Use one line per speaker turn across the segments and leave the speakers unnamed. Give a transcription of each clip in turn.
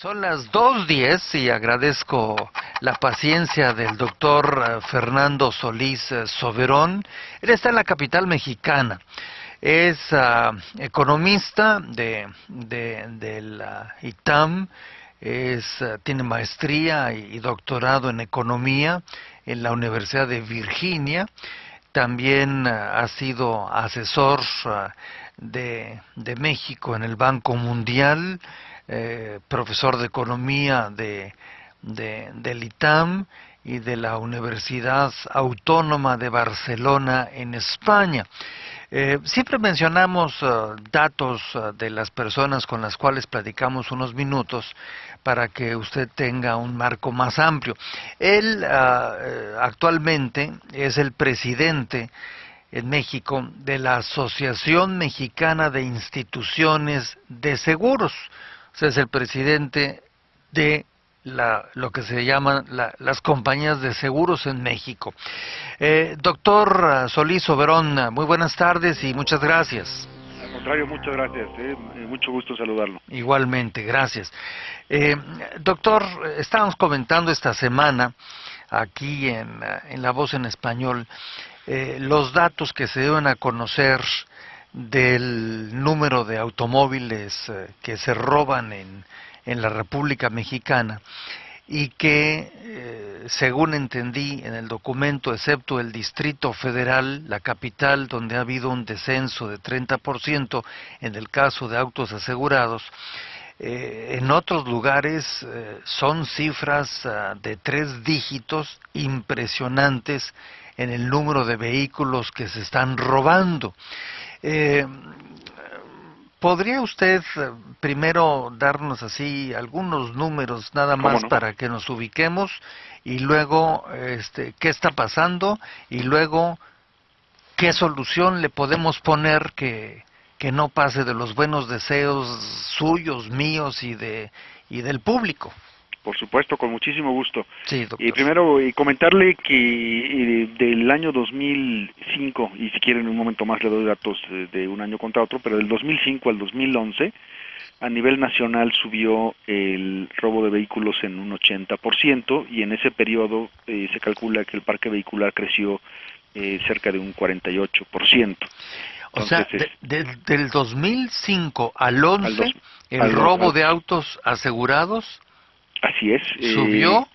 Son las 2.10 y agradezco la paciencia del doctor eh, Fernando Solís eh, Soberón. Él está en la capital mexicana. Es ah, economista de, la ITAM, es, ah, tiene maestría y, doctorado en economía en la Universidad de Virginia. También ah, ha sido asesor de, de México en el Banco Mundial eh, profesor de economía de, del ITAM y de la Universidad Autónoma de Barcelona en España. Eh, siempre mencionamos eh, datos de las personas con las cuales platicamos unos minutos para que usted tenga un marco más amplio. Él actualmente es el presidente en México de la Asociación Mexicana de Instituciones de Seguros. Usted es el presidente de la, lo que se llaman las compañías de seguros en México. Eh, doctor Solís Oberón, muy buenas tardes y muchas gracias.
Al contrario, muchas gracias. Eh, mucho gusto saludarlo.
Igualmente, gracias. Eh, doctor, estábamos comentando esta semana aquí en, en La Voz en Español los datos que se deben a conocer del número de automóviles eh, que se roban en, en, la República Mexicana y que, eh, según entendí en el documento, excepto el Distrito Federal, la capital, donde ha habido un descenso de 30% en el caso de autos asegurados, eh, en otros lugares son cifras ah, de tres dígitos impresionantes en el número de vehículos que se están robando. Eh, ¿Podría usted eh, primero darnos así algunos números nada más para que nos ubiquemos y luego este, qué está pasando y luego qué solución le podemos poner que, que no pase de los buenos deseos suyos, míos y, de, y del público?
Por supuesto, con muchísimo gusto. Y primero, comentarle que del año 2005, y si quieren en un momento más le doy datos de un año contra otro, pero del 2005 al 2011, a nivel nacional subió el robo de vehículos en un 80% y en ese periodo eh, se calcula que el parque vehicular creció eh, cerca de un 48%.
O sea, del 2005 al 11, el robo de autos asegurados
Así es.
Eh, ¿Subió?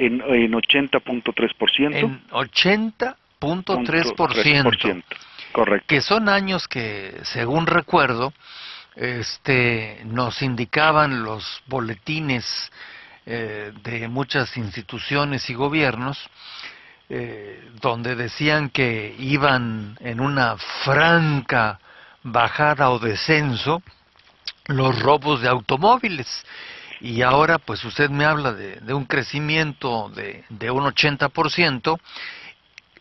en, en 80.3%. En
80.3%.
Correcto.
Que son años que, según recuerdo, este, nos indicaban los boletines eh, de muchas instituciones y gobiernos, eh, donde decían que iban en una franca bajada o descenso los robos de automóviles y ahora pues usted me habla de, un crecimiento de, de un 80%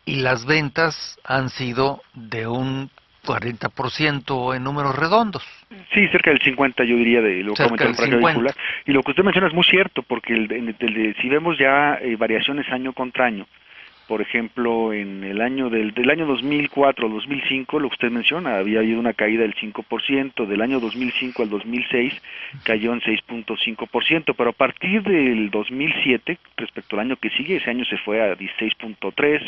y las ventas han sido de un 40% en números redondos.
Sí, cerca del 50 yo diría de lo que el vehicular. Y lo que usted menciona es muy cierto, porque el, si vemos ya eh, variaciones año contra año, por ejemplo, en el año del, del año 2004 al 2005, lo que usted menciona, había habido una caída del 5%, del año 2005 al 2006 cayó en 6.5%, pero a partir del 2007, respecto al año que sigue, ese año se fue a 16.3,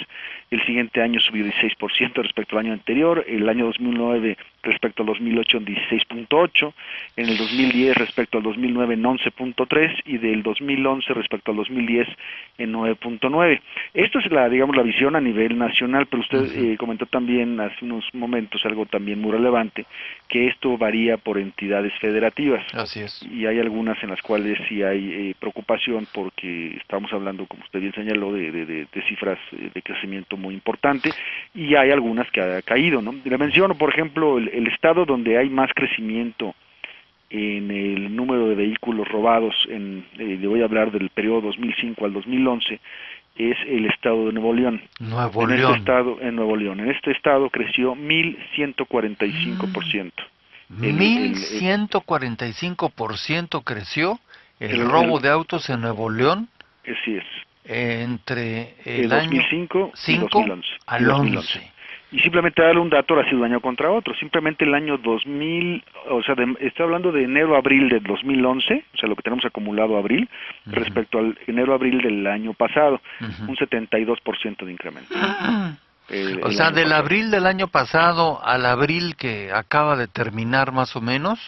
el siguiente año subió 16% respecto al año anterior, el año 2009 respecto al 2008 en 16.8, en el 2010 respecto al 2009 en 11.3 y del 2011 respecto al 2010 en 9.9. Esto es la digamos, la visión a nivel nacional, pero usted eh, comentó también hace unos momentos algo también muy relevante, que esto varía por entidades federativas.
Así es.
Y hay algunas en las cuales sí hay eh, preocupación porque estamos hablando, como usted bien señaló, de, de, cifras eh, de crecimiento muy importante y hay algunas que ha caído, ¿no? Le menciono, por ejemplo, el, el estado donde hay más crecimiento en el número de vehículos robados, en, le voy a hablar del periodo 2005 al 2011, es el estado de Nuevo León.
Nuevo
en
este León.
Este estado, en Nuevo León. En este estado creció 1.145%.
Mm. 1.145% creció el, el robo de autos en Nuevo León.
Así es.
Entre el,
año 2005
al 11.
Y simplemente darle un dato ha sido un año contra otro. Simplemente el año 2000, o sea, estoy hablando de enero-abril del 2011, o sea, lo que tenemos acumulado abril, respecto al enero-abril del año pasado, un 72% de incremento.
o sea, del abril del año pasado al abril que acaba de terminar más o menos,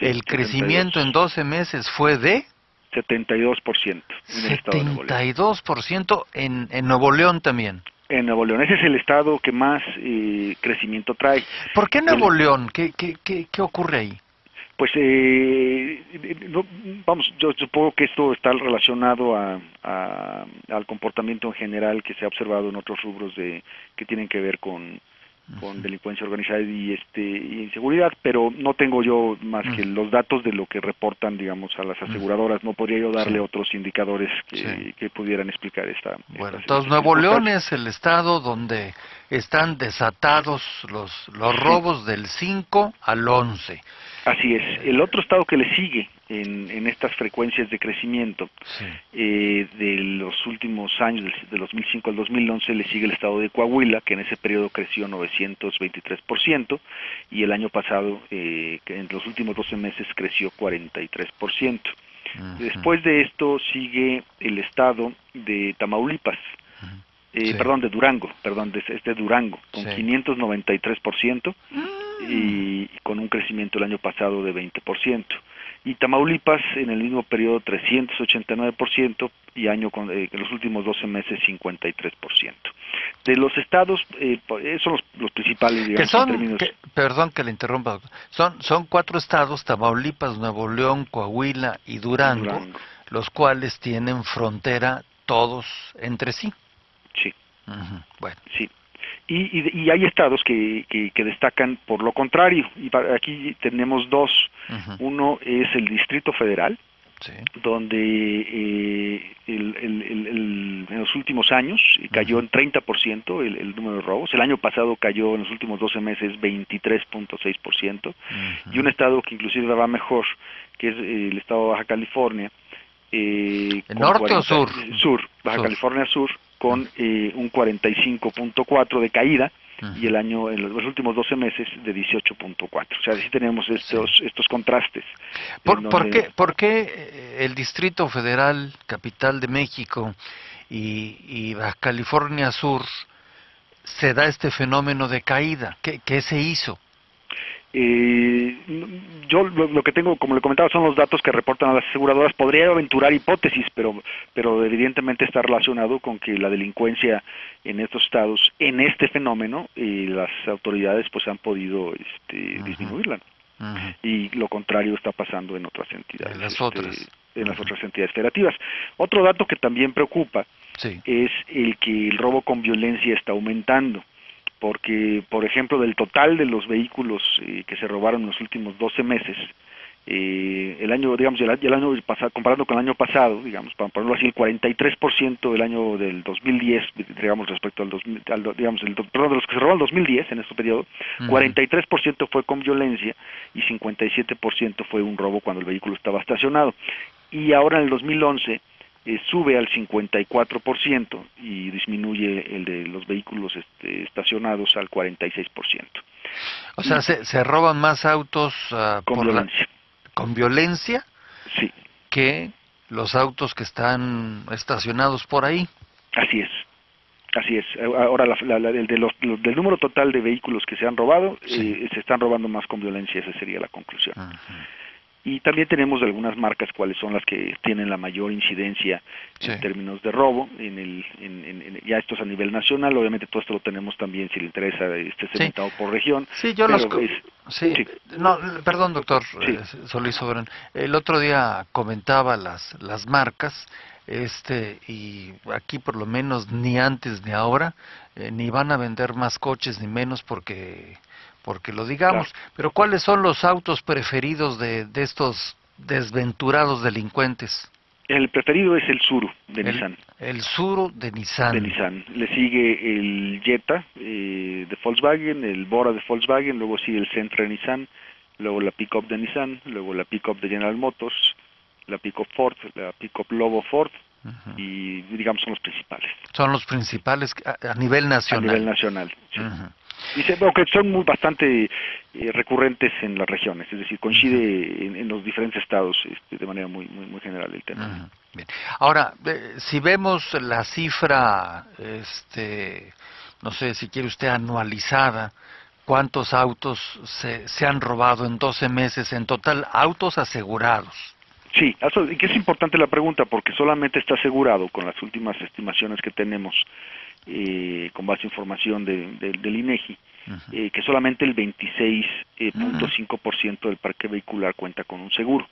el crecimiento en 12 meses fue de
72% en el
72% en, en Nuevo León también.
En Nuevo León, ese es el estado que más eh, crecimiento trae.
¿Por qué Nuevo León? ¿Qué, qué, qué, ocurre ahí?
Pues, eh, vamos, yo supongo que esto está relacionado a, al comportamiento en general que se ha observado en otros rubros de que tienen que ver con con delincuencia organizada y este inseguridad, pero no tengo yo más que los datos de lo que reportan, digamos, a las aseguradoras. No podría yo darle otros indicadores que, que, pudieran explicar esta.
Bueno, entonces Nuevo León es el estado donde están desatados los los robos del 5 al 11.
Así es. El otro estado que le sigue en, en estas frecuencias de crecimiento. Eh, de los últimos años, del 2005 al 2011, le sigue el estado de Coahuila, que en ese periodo creció 923%, y el año pasado, eh, que en los últimos 12 meses, creció 43%. Después de esto sigue el estado de Tamaulipas, eh, perdón, de Durango, perdón, de este Durango, con 593% y con un crecimiento el año pasado de 20%. Y Tamaulipas en el mismo periodo 389% y año con, eh, en los últimos 12 meses 53%. De los estados, eh, eh son los, principales, digamos,
son, términos... perdón que le interrumpa, son, son cuatro estados, Tamaulipas, Nuevo León, Coahuila y Durango, los cuales tienen frontera todos entre sí.
Sí. Bueno. Sí. Y, y, hay estados que, que, destacan por lo contrario. Y aquí tenemos dos. Uno es el Distrito Federal, donde eh, el, el, en los últimos años cayó en 30% el, el número de robos. El año pasado cayó en los últimos 12 meses 23.6%. Y un estado que inclusive va mejor, que es el estado de Baja California.
Eh, ¿Norte o sur?
Sur, Baja California Sur, con eh, un 45.4 de caída y el año en los últimos 12 meses de 18.4. O sea, sí tenemos estos estos contrastes.
¿Por, ¿por, qué, ¿Por qué eh, el Distrito Federal, capital de México, y, y Baja California Sur se da este fenómeno de caída? ¿Qué, qué se hizo?
Eh, yo lo, que tengo, como le comentaba, son los datos que reportan a las aseguradoras. Podría aventurar hipótesis, pero, pero evidentemente está relacionado con que la delincuencia en estos estados, en este fenómeno, y las autoridades pues han podido este, disminuirla. Y lo contrario está pasando en otras entidades.
En las otras.
Este, en las otras entidades federativas. Otro dato que también preocupa es el que el robo con violencia está aumentando porque, por ejemplo, del total de los vehículos eh, que se robaron en los últimos 12 meses, eh, el año, digamos, el, año pasado, comparando con el año pasado, digamos, para ponerlo así, el 43% del año del 2010, digamos, respecto al, 2000, digamos, el, perdón, de los que se robaron en 2010, en este periodo, 43% fue con violencia y 57% fue un robo cuando el vehículo estaba estacionado. Y ahora en el 2011 eh, sube al 54% y disminuye el de los vehículos este, estacionados al 46%.
O sea, se, se roban más autos
ah, con violencia.
con violencia
sí.
que los autos que están estacionados por ahí.
Así es. Así es. Ahora, el de los, del número total de vehículos que se han robado, eh, se están robando más con violencia, esa sería la conclusión. Y también tenemos algunas marcas cuáles son las que tienen la mayor incidencia en términos de robo, en el, en, ya esto es a nivel nacional, obviamente todo esto lo tenemos también si le interesa, este segmentado por región.
Sí, yo los... sí, no, perdón doctor eh, Solís Soberón, el otro día comentaba las, las marcas, este y aquí por lo menos ni antes ni ahora eh, ni van a vender más coches ni menos porque porque lo digamos, pero ¿cuáles son los autos preferidos de, de estos desventurados delincuentes?
El preferido es el Suru de Nissan.
El Suru de Nissan.
De Nissan. Le sigue el Jetta eh, de Volkswagen, el Bora de Volkswagen, luego sigue el Sentra de Nissan, luego la Pickup de Nissan, luego la Pickup de General Motors, la Pickup Ford, la Pickup Lobo Ford, y digamos son los principales.
Son los principales a, nivel nacional.
A nivel nacional. Dice, que son muy bastante eh, recurrentes en las regiones, es decir, coincide en, los diferentes estados este, de manera muy, muy, muy general el tema.
Bien. Ahora, eh, si vemos la cifra, este, no sé si quiere usted anualizada, ¿cuántos autos se, se han robado en 12 meses en total, autos asegurados?
Sí, y que es importante la pregunta porque solamente está asegurado con las últimas estimaciones que tenemos eh, con base a información del INEGI, eh, que solamente el 26.5% eh, del parque vehicular cuenta con un seguro.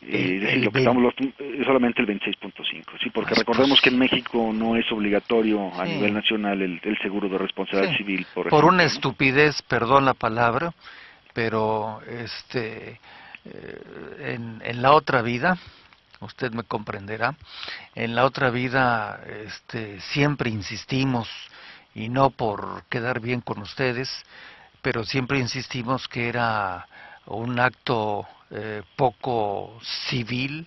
es decir, lo que estamos es solamente el 26.5, sí, porque recordemos que en México no es obligatorio a nivel nacional el, seguro de responsabilidad civil,
por, por una estupidez, perdón la palabra, pero este eh, en, la otra vida, usted me comprenderá, en la otra vida este, siempre insistimos, y no por quedar bien con ustedes, pero siempre insistimos que era un acto eh, poco civil,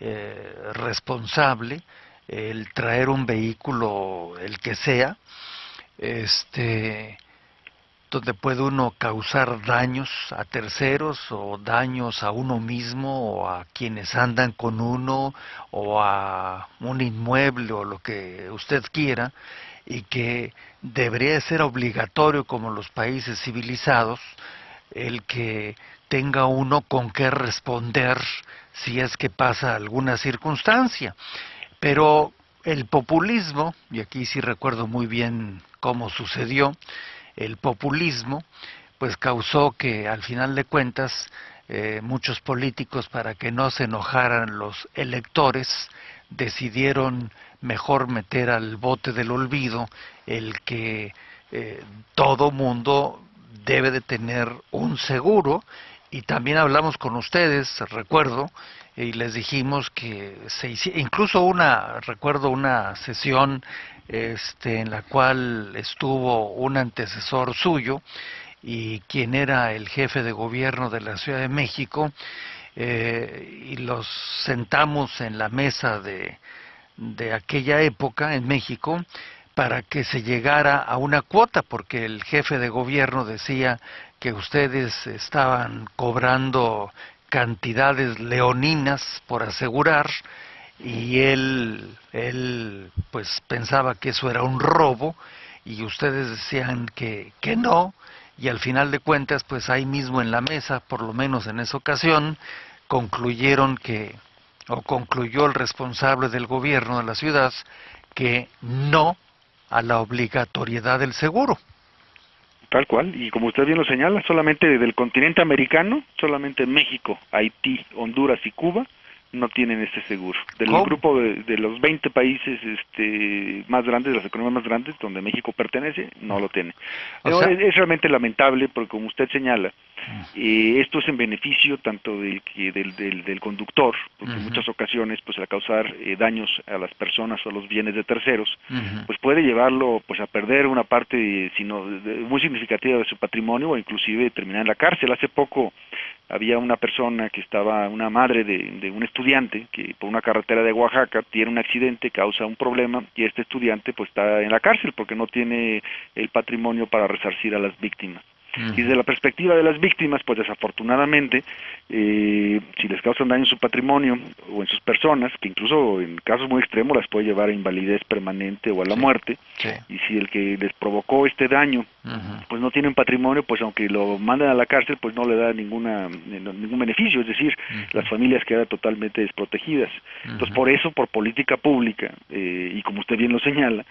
eh, responsable, el traer un vehículo, el que sea, este, donde puede uno causar daños a terceros o daños a uno mismo o a quienes andan con uno o a un inmueble o lo que usted quiera y que debería ser obligatorio como los países civilizados el que tenga uno con qué responder si es que pasa alguna circunstancia. Pero el populismo, y aquí sí recuerdo muy bien cómo sucedió, el populismo, pues causó que al final de cuentas eh, muchos políticos para que no se enojaran los electores decidieron mejor meter al bote del olvido el que eh, todo mundo debe de tener un seguro. Y también hablamos con ustedes, recuerdo, y les dijimos que se incluso una, recuerdo una sesión este, en la cual estuvo un antecesor suyo y quien era el jefe de gobierno de la Ciudad de México, eh, y los sentamos en la mesa de, de aquella época en México para que se llegara a una cuota, porque el jefe de gobierno decía que ustedes estaban cobrando cantidades leoninas por asegurar y él, él pues pensaba que eso era un robo y ustedes decían que, que no y al final de cuentas pues ahí mismo en la mesa, por lo menos en esa ocasión, concluyeron que, o concluyó el responsable del gobierno de la ciudad, que no a la obligatoriedad del seguro.
Tal cual, y como usted bien lo señala, solamente del continente americano, solamente México, Haití, Honduras y Cuba no tienen este seguro. Del grupo de, los 20 países este, más grandes, de las economías más grandes, donde México pertenece, no lo tiene. es, realmente lamentable porque, como usted señala, eh, esto es en beneficio tanto del, del, del, conductor, porque en muchas ocasiones, pues al causar eh, daños a las personas o a los bienes de terceros, pues puede llevarlo pues a perder una parte sino, muy significativa de su patrimonio o inclusive terminar en la cárcel. Hace poco había una persona que estaba, una madre de, de, un estudiante que por una carretera de Oaxaca tiene un accidente, causa un problema y este estudiante pues está en la cárcel porque no tiene el patrimonio para resarcir a las víctimas. Y desde la perspectiva de las víctimas, pues desafortunadamente, eh, si les causan daño en su patrimonio o en sus personas, que incluso en casos muy extremos las puede llevar a invalidez permanente o a la muerte, y si el que les provocó este daño, pues no tiene un patrimonio, pues aunque lo manden a la cárcel, pues no le da ninguna ningún beneficio, es decir, las familias quedan totalmente desprotegidas. Entonces, por eso, por política pública, eh, y como usted bien lo señala,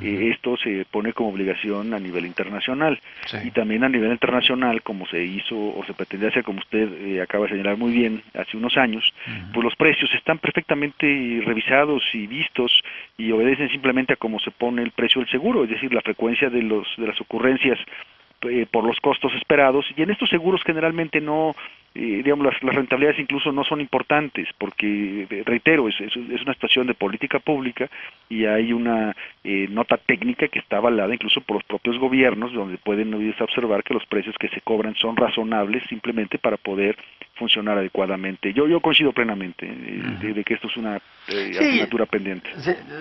eh, esto se pone como obligación a nivel internacional. Y también a nivel internacional como se hizo o se pretendía hacer como usted eh, acaba de señalar muy bien hace unos años pues los precios están perfectamente revisados y vistos y obedecen simplemente a cómo se pone el precio del seguro es decir la frecuencia de los de las ocurrencias eh, por los costos esperados y en estos seguros generalmente no eh, digamos las, rentabilidades incluso no son importantes porque eh, reitero es, es, una situación de política pública y hay una nota técnica que está avalada incluso por los propios gobiernos donde pueden observar que los precios que se cobran son razonables simplemente para poder funcionar adecuadamente. Yo yo coincido plenamente de, que esto es una asignatura pendiente.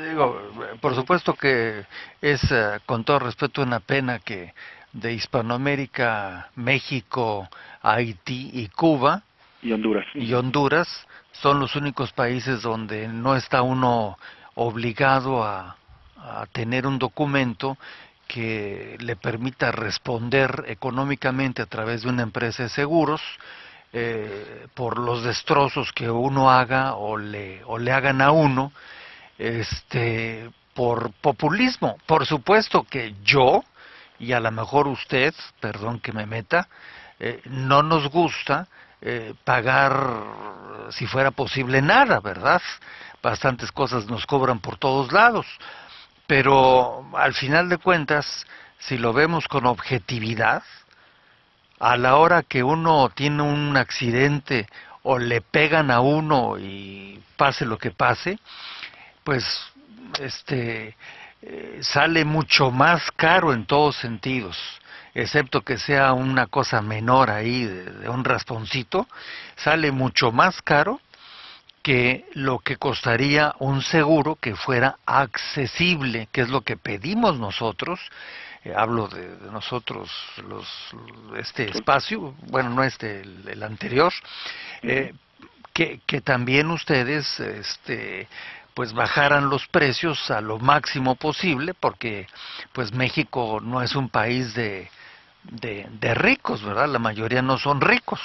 Digo por supuesto que es con todo respeto una pena que de Hispanoamérica, México, Haití y Cuba.
Y Honduras.
Y Honduras son los únicos países donde no está uno obligado a, tener un documento que le permita responder económicamente a través de una empresa de seguros eh, por los destrozos que uno haga o le, o le hagan a uno este, por populismo. Por supuesto que yo, y a lo mejor usted, perdón que me meta, eh, no nos gusta eh, pagar, si fuera posible, nada, ¿verdad? Bastantes cosas nos cobran por todos lados, pero al final de cuentas, si lo vemos con objetividad, a la hora que uno tiene un accidente o le pegan a uno y pase lo que pase, pues este eh, sale mucho más caro en todos sentidos excepto que sea una cosa menor ahí de, un rasponcito, sale mucho más caro que lo que costaría un seguro que fuera accesible, que es lo que pedimos nosotros. Eh, hablo de, nosotros, los, este espacio, bueno, no este, el, anterior, eh, que, que también ustedes este, pues bajaran los precios a lo máximo posible porque pues México no es un país de, de, ricos, ¿verdad? La mayoría no son ricos.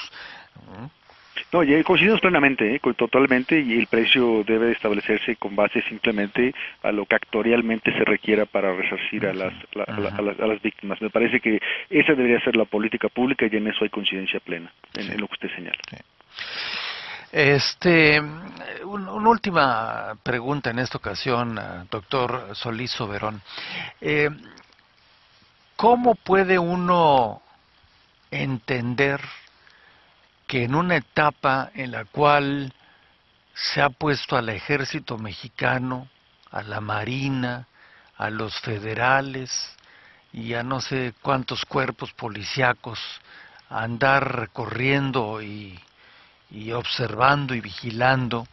No, y coincidimos plenamente, ¿eh? totalmente, y el precio debe establecerse con base simplemente a lo que actuarialmente se requiera para resarcir a las, a, las, víctimas. Me parece que esa debería ser la política pública y en eso hay coincidencia plena, en, lo que usted señala.
Este, una última pregunta en esta ocasión, doctor Solís Soberón. Eh, ¿Cómo puede uno entender que en una etapa en la cual se ha puesto al ejército mexicano, a la marina, a los federales y a no sé cuántos cuerpos policíacos a andar recorriendo y, y observando y vigilando,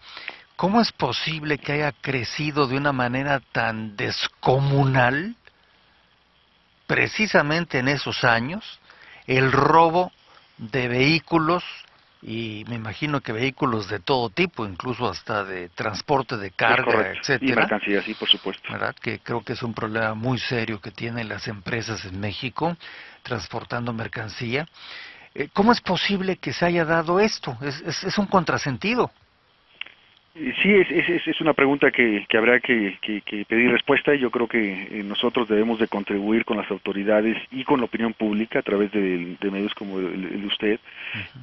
¿cómo es posible que haya crecido de una manera tan descomunal precisamente en esos años el robo de vehículos y me imagino que vehículos de todo tipo, incluso hasta de transporte de carga, etcétera.
Y mercancías, sí, por supuesto.
¿verdad? Que creo que es un problema muy serio que tienen las empresas en México transportando mercancía. ¿Cómo es posible que se haya dado esto? Es, es un contrasentido.
Sí, es, es, es una pregunta que, que habrá que, pedir respuesta y yo creo que eh, nosotros debemos de contribuir con las autoridades y con la opinión pública a través de, medios como el, de usted,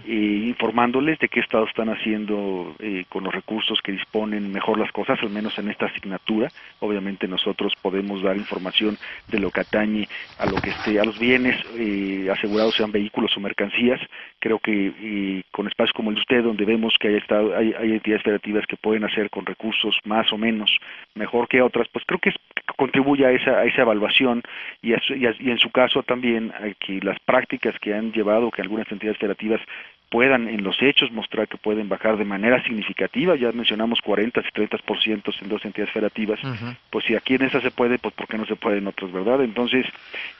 eh, informándoles de qué estado están haciendo eh, con los recursos que disponen mejor las cosas, al menos en esta asignatura. Obviamente nosotros podemos dar información de lo que atañe a lo que esté, a los bienes asegurados, sean vehículos o mercancías. Creo que con espacios como el de usted, donde vemos que hay, estado, hay, hay entidades federativas que pueden hacer con recursos más o menos mejor que otras, pues creo que contribuye a esa, a esa evaluación y, y, en su caso también a que las prácticas que han llevado que algunas entidades federativas puedan en los hechos mostrar que pueden bajar de manera significativa, ya mencionamos 40 y 30% en dos entidades federativas, pues si aquí en esa se puede, pues ¿por qué no se puede en otras, verdad? Entonces,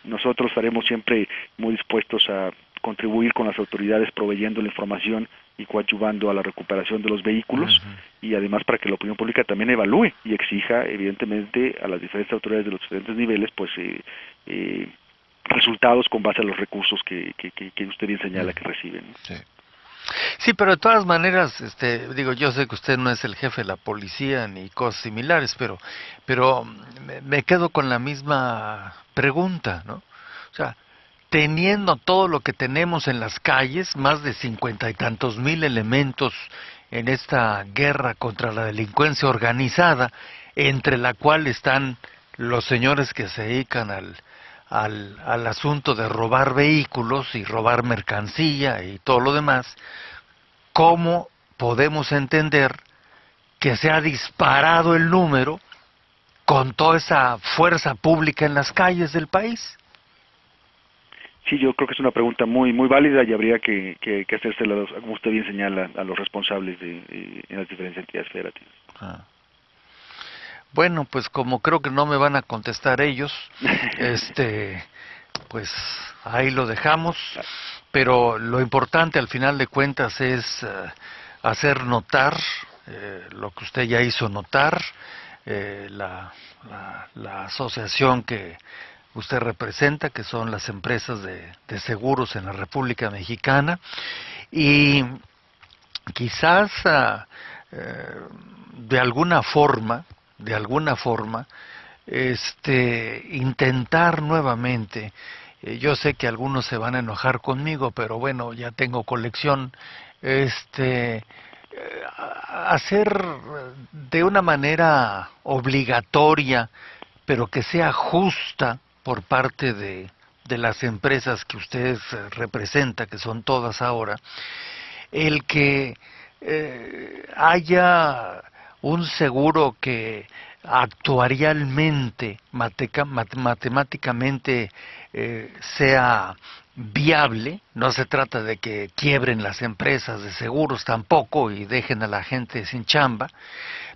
nosotros estaremos siempre muy dispuestos a contribuir con las autoridades proveyendo la información y coadyuvando a la recuperación de los vehículos y además para que la opinión pública también evalúe y exija evidentemente a las diferentes autoridades de los diferentes niveles pues eh, eh, resultados con base a los recursos que, que, usted bien señala que reciben.
Sí. Sí, pero de todas maneras, este, digo, yo sé que usted no es el jefe de la policía ni cosas similares, pero, pero me quedo con la misma pregunta, ¿no? O sea, teniendo todo lo que tenemos en las calles, más de cincuenta y tantos mil elementos en esta guerra contra la delincuencia organizada, entre la cual están los señores que se dedican al, al, asunto de robar vehículos y robar mercancía y todo lo demás, ¿cómo podemos entender que se ha disparado el número con toda esa fuerza pública en las calles del país?
Sí, yo creo que es una pregunta muy muy válida y habría que, que, que hacérsela, como usted bien señala, a los responsables de, en las diferentes entidades federativas. Ah.
Bueno, pues como creo que no me van a contestar ellos, este, pues ahí lo dejamos, pero lo importante al final de cuentas es hacer notar lo que usted ya hizo notar, la, la, asociación que usted representa, que son las empresas de, seguros en la República Mexicana, y quizás ah, eh, de alguna forma, de alguna forma, este, intentar nuevamente, eh, yo sé que algunos se van a enojar conmigo, pero bueno, ya tengo colección, este, eh, hacer de una manera obligatoria, pero que sea justa por parte de, de las empresas que usted representa, que son todas ahora, el que eh, haya un seguro que actuarialmente, matemáticamente eh, sea viable, no se trata de que quiebren las empresas de seguros tampoco y dejen a la gente sin chamba,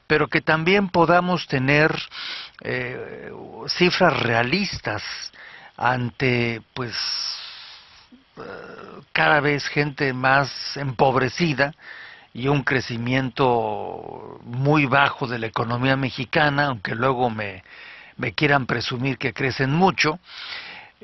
pero que también podamos tener eh, cifras realistas ante pues cada vez gente más empobrecida y un crecimiento muy bajo de la economía mexicana, aunque luego me, me quieran presumir que crecen mucho,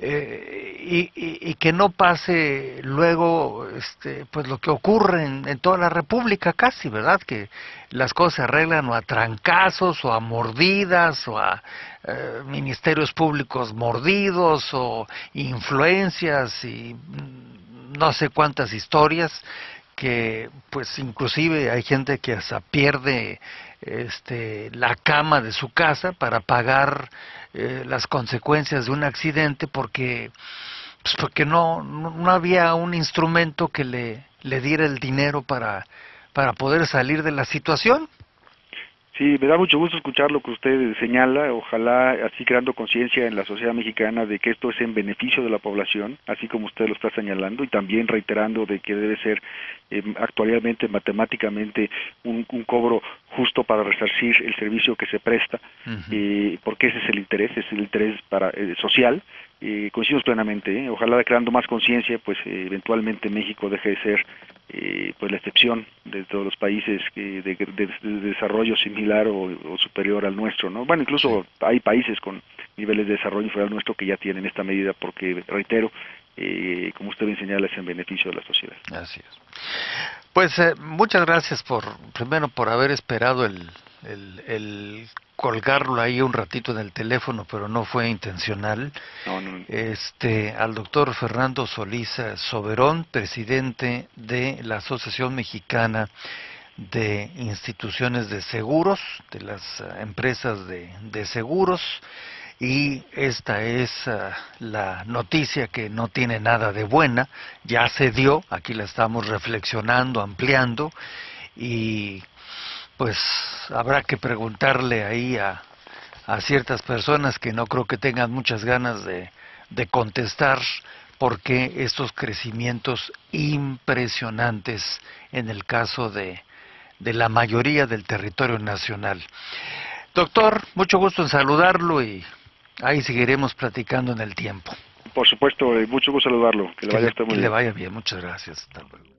eh, y, que no pase luego este, pues lo que ocurre en, toda la República casi, ¿verdad? Que las cosas se arreglan o a trancazos o a mordidas o a eh, ministerios públicos mordidos o influencias y no sé cuántas historias que pues inclusive hay gente que hasta pierde este, la cama de su casa para pagar eh, las consecuencias de un accidente porque pues porque no, no, había un instrumento que le, le diera el dinero para, para poder salir de la situación.
Sí, me da mucho gusto escuchar lo que usted señala, ojalá así creando conciencia en la sociedad mexicana de que esto es en beneficio de la población, así como usted lo está señalando, y también reiterando de que debe ser eh, actualmente, matemáticamente, un, cobro justo para resarcir el servicio que se presta, eh, porque ese es el interés, es el interés para, eh, social, eh, coincido plenamente, ojalá creando más conciencia, pues eventualmente México deje de ser eh, pues la excepción de todos los países que de, desarrollo similar o, superior al nuestro, ¿no? Bueno, incluso hay países con niveles de desarrollo inferior al nuestro que ya tienen esta medida porque, reitero, eh, como usted bien señala, es en beneficio de la sociedad.
Así es. Pues eh, muchas gracias por, primero, por haber esperado el, el, colgarlo ahí un ratito en el teléfono, pero no fue intencional. Este, al doctor Fernando Solís Soberón, presidente de la Asociación Mexicana de Instituciones de Seguros, de las empresas de, de seguros. Y esta es ah, la noticia que no tiene nada de buena, ya se dio, aquí la estamos reflexionando, ampliando, y pues habrá que preguntarle ahí a, a ciertas personas que no creo que tengan muchas ganas de, de contestar por qué estos crecimientos impresionantes en el caso de, de la mayoría del territorio nacional. Doctor, mucho gusto en saludarlo y ahí seguiremos platicando en el tiempo.
Por supuesto, eh, mucho gusto saludarlo. Que le vaya,
que le vaya bien, muchas gracias. Hasta luego.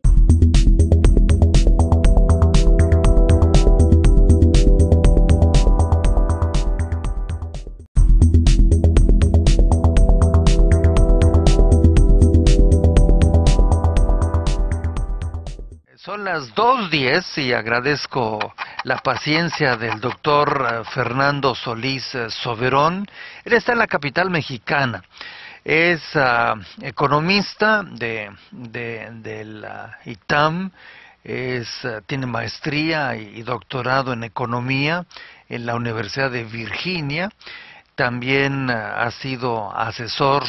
Son las 2.10 y agradezco la paciencia del doctor eh, Fernando Solís eh, Soberón. Él está en la capital mexicana. Es ah, economista de, de, la ITAM, ah, tiene maestría y, doctorado en economía en la Universidad de Virginia. También ah, ha sido asesor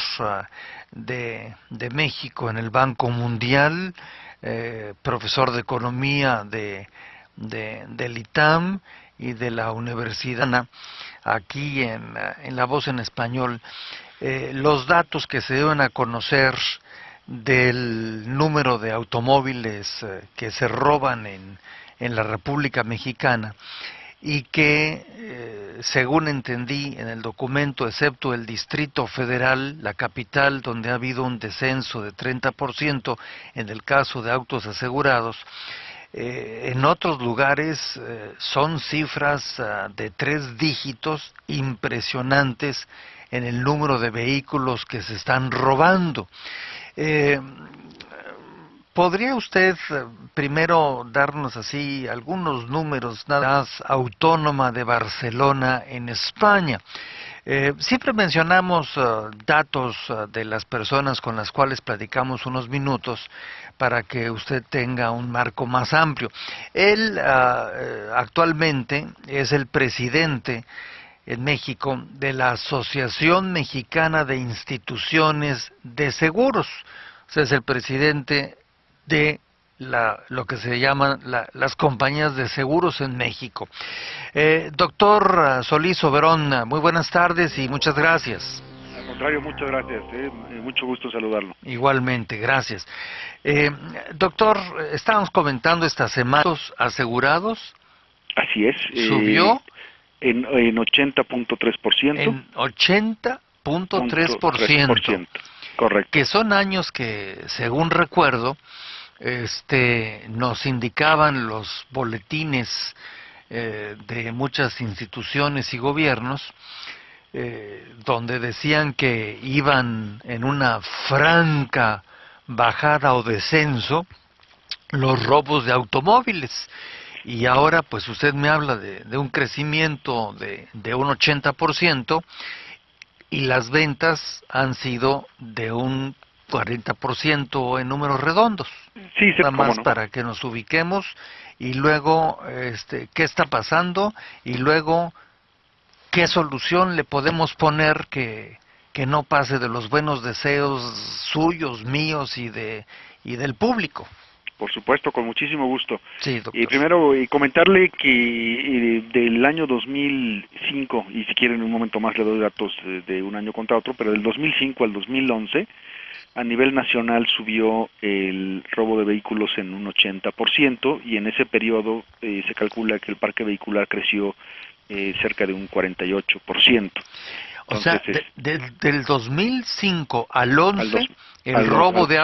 de, de México en el Banco Mundial eh, profesor de economía de, de, del ITAM y de la Universidad aquí en, en La Voz en Español, eh, los datos que se deben a conocer del número de automóviles eh, que se roban en, en la República Mexicana y que, eh, según entendí en el documento, excepto el Distrito Federal, la capital, donde ha habido un descenso de 30% en el caso de autos asegurados, eh, en otros lugares eh, son cifras ah, de tres dígitos impresionantes en el número de vehículos que se están robando. ¿Podría usted eh, primero darnos así algunos números nada más autónoma de Barcelona en España? Eh, siempre mencionamos eh, datos de las personas con las cuales platicamos unos minutos para que usted tenga un marco más amplio. Él actualmente es el presidente en México de la Asociación Mexicana de Instituciones de Seguros. O sea, es el presidente de la, lo que se llaman las compañías de seguros en México. Eh, doctor Solís Oberón, muy buenas tardes y muchas gracias.
Al contrario, muchas gracias. Eh, mucho gusto saludarlo.
Igualmente, gracias. Eh, doctor, estábamos comentando esta semana, asegurados.
Así es.
¿Subió?
En, en 80.3%.
En 80.3%.
Correcto.
Que son años que, según recuerdo, este, nos indicaban los boletines eh, de muchas instituciones y gobiernos, eh, donde decían que iban en una franca bajada o descenso los robos de automóviles. Y ahora, pues usted me habla de, un crecimiento de, de un 80% y las ventas han sido de un 40% en números redondos.
Sí,
Nada más para que nos ubiquemos y luego este, qué está pasando y luego qué solución le podemos poner que, que no pase de los buenos deseos suyos, míos y de y del público.
Por supuesto, con muchísimo gusto.
Sí,
Y primero, y comentarle que del año 2005, y si quieren un momento más le doy datos de un año contra otro, pero del 2005 al 2011, a nivel nacional subió el robo de vehículos en un 80% y en ese periodo eh, se calcula que el parque vehicular creció eh, cerca de un 48%.
o sea, del 2005 al 11, el robo de